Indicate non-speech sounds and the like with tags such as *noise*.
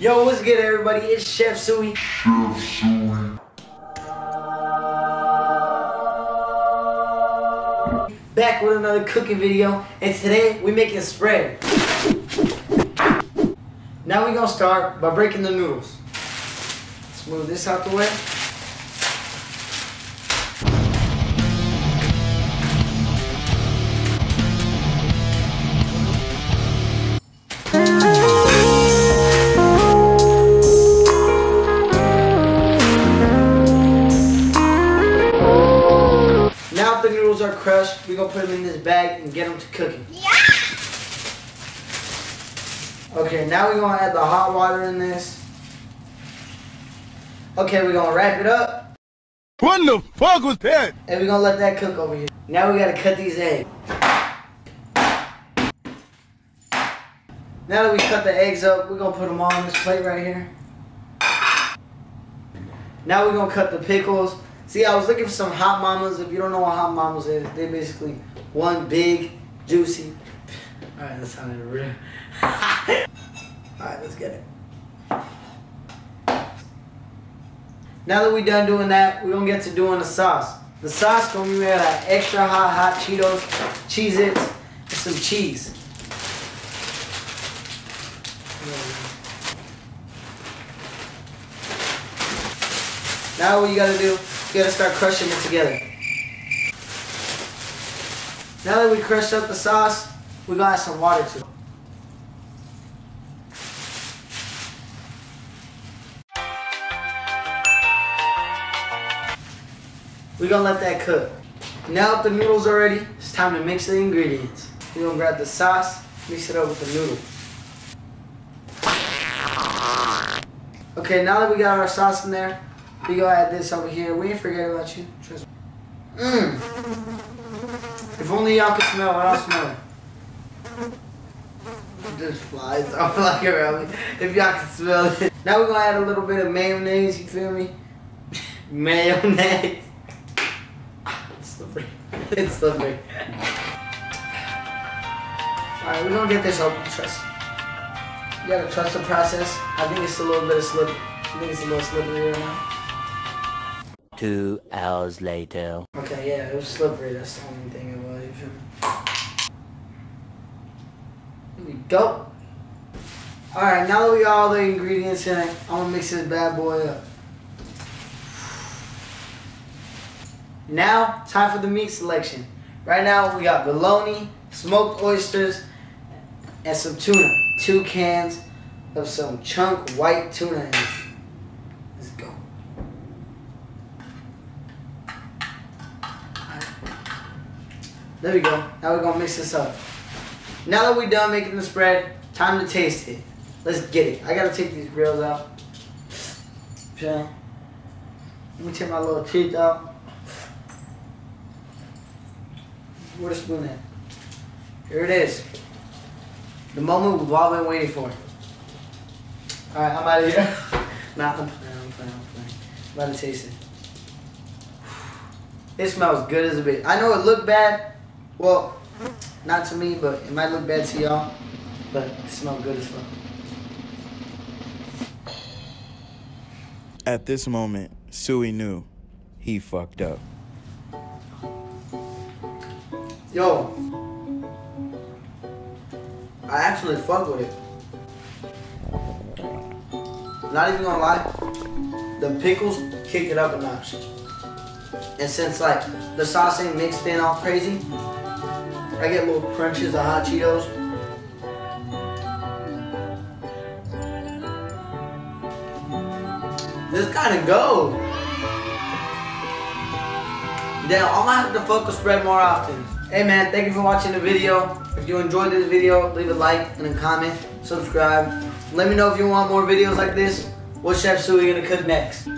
Yo, what's good, everybody? It's Chef Suie. Chef Suie. Back with another cooking video, and today we're making a spread. Now we're gonna start by breaking the noodles. Let's move this out the way. Are crushed, we gonna put them in this bag and get them to cooking. Yeah. Okay, now we're gonna add the hot water in this. Okay, we're gonna wrap it up What the fuck was that? and we're gonna let that cook over here. Now we gotta cut these eggs. Now that we cut the eggs up, we're gonna put them all on this plate right here. Now we're gonna cut the pickles. See, I was looking for some hot mamas. If you don't know what hot mamas is, they're basically one big, juicy. All right, that sounded real. *laughs* all right, let's get it. Now that we're done doing that, we're gonna get to doing the sauce. The sauce gonna be made out of extra hot, hot Cheetos, Cheez-Its, and some cheese. Now what you gotta do, you gotta start crushing it together. Now that we crushed up the sauce, we gonna add some water to it. We're gonna let that cook. Now that the noodles are ready, it's time to mix the ingredients. We're gonna grab the sauce, mix it up with the noodle. Okay, now that we got our sauce in there, we gonna add this over here. We ain't forget about you. Trust me. Mmm. If only y'all could smell what I'm smelling. Just flies off like *laughs* around me. If y'all can smell it. Now we're gonna add a little bit of mayonnaise, you feel me? *laughs* mayonnaise. *laughs* It's slippery. It's slippery. Alright, we're gonna get this open. Trust. You gotta trust the process. I think it's a little bit of slip. I think it's a little slippery right now. Two hours later. Okay, yeah, it was slippery. That's the only thing it was. Here we go. Alright, now that we got all the ingredients in it, I'm gonna mix this bad boy up. Now, time for the meat selection. Right now, we got bologna, smoked oysters, and some tuna. Two cans of some chunk white tuna. in it. Let's go. There we go. Now we're gonna mix this up. Now that we're done making the spread, time to taste it. Let's get it. I gotta take these grills out. Okay. Let me take my little teeth out. Where the spoon at? Here it is. The moment we've all been waiting for. Alright, I'm out of here. *laughs* nah, I'm playing, I'm playing, I'm playing. I'm about to taste it. It smells good as a bitch. I know it looked bad. Well, not to me, but it might look bad to y'all. But it smells good as fuck. At this moment, Suie knew he fucked up. Yo. I actually fuck with it. Not even gonna lie. The pickles kick it up a notch. And since like the sauce ain't mixed in all crazy, I get little crunches of hot Cheetos. This kind of go. Damn, I'm gonna have to focus spread more often. Hey man, thank you for watching the video. If you enjoyed this video, leave a like and a comment, subscribe. Let me know if you want more videos like this. What Chef Suie gonna cook next?